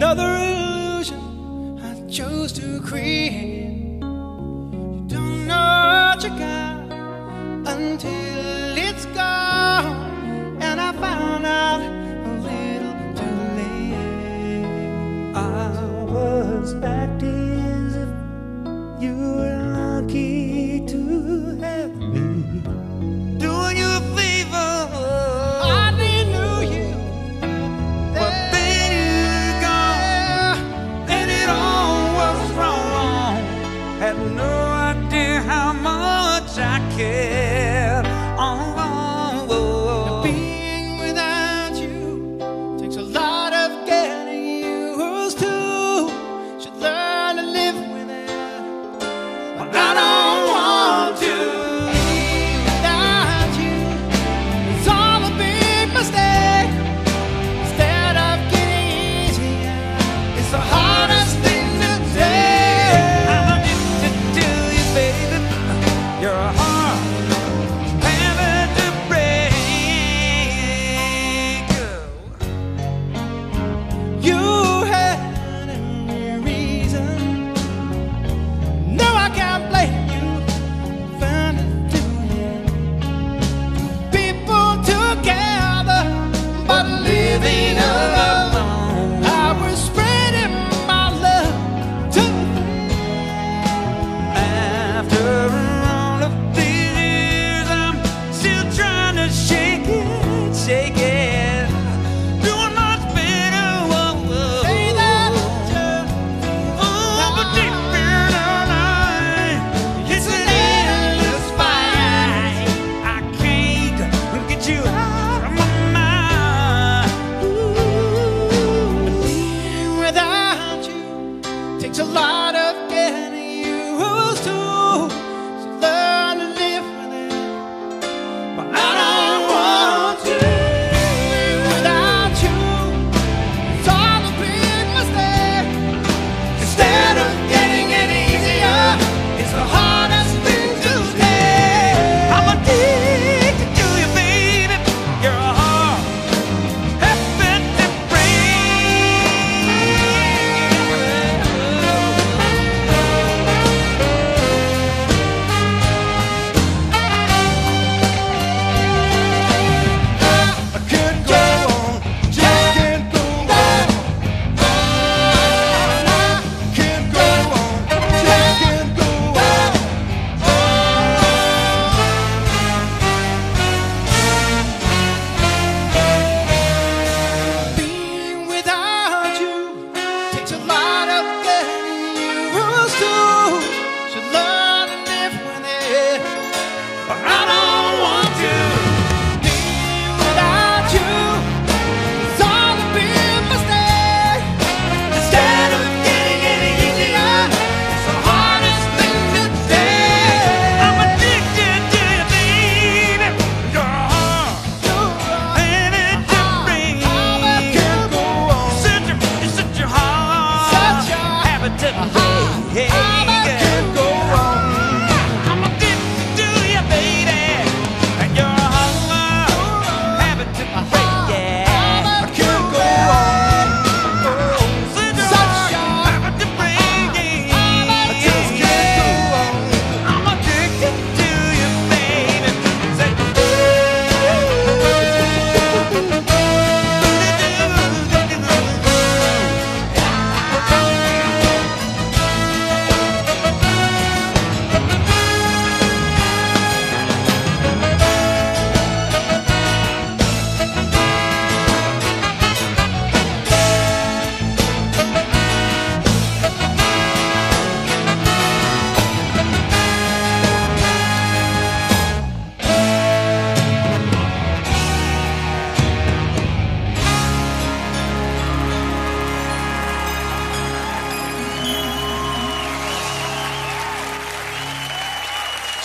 Another illusion I chose to create. You don't know what you got until it's gone.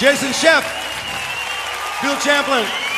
Jason Sheff, Bill Champlin.